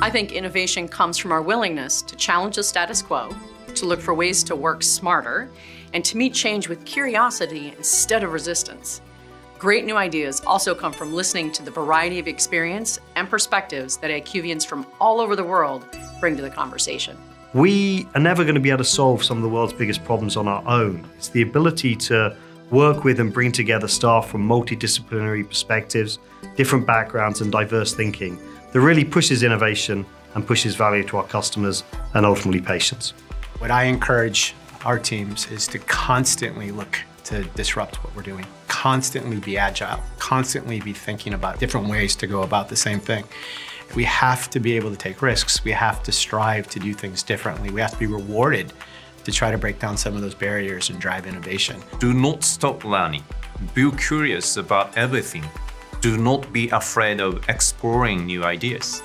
I think innovation comes from our willingness to challenge the status quo, to look for ways to work smarter, and to meet change with curiosity instead of resistance. Great new ideas also come from listening to the variety of experience and perspectives that IQVIANs from all over the world bring to the conversation. We are never going to be able to solve some of the world's biggest problems on our own. It's the ability to work with and bring together staff from multidisciplinary perspectives, different backgrounds, and diverse thinking that really pushes innovation and pushes value to our customers and ultimately patients. What I encourage our teams is to constantly look to disrupt what we're doing, constantly be agile, constantly be thinking about different ways to go about the same thing. We have to be able to take risks. We have to strive to do things differently. We have to be rewarded to try to break down some of those barriers and drive innovation. Do not stop learning. Be curious about everything. Do not be afraid of exploring new ideas.